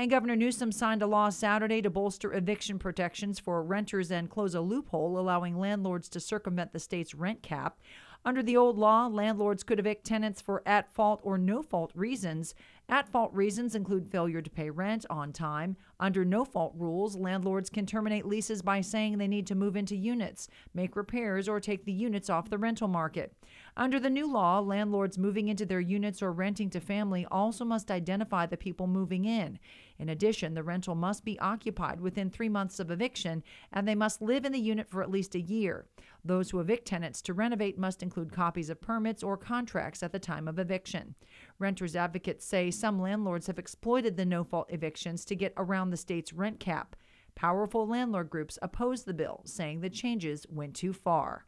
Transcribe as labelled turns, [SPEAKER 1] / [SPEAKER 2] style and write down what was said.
[SPEAKER 1] And Governor Newsom signed a law Saturday to bolster eviction protections for renters and close a loophole allowing landlords to circumvent the state's rent cap. Under the old law, landlords could evict tenants for at fault or no fault reasons. At fault reasons include failure to pay rent on time. Under no fault rules, landlords can terminate leases by saying they need to move into units, make repairs, or take the units off the rental market. Under the new law, landlords moving into their units or renting to family also must identify the people moving in. In addition, the rental must be occupied within three months of eviction, and they must live in the unit for at least a year. Those who evict tenants to renovate must include copies of permits or contracts at the time of eviction. Renters advocates say some landlords have exploited the no fault evictions to get around the state's rent cap. Powerful landlord groups oppose the bill, saying the changes went too far.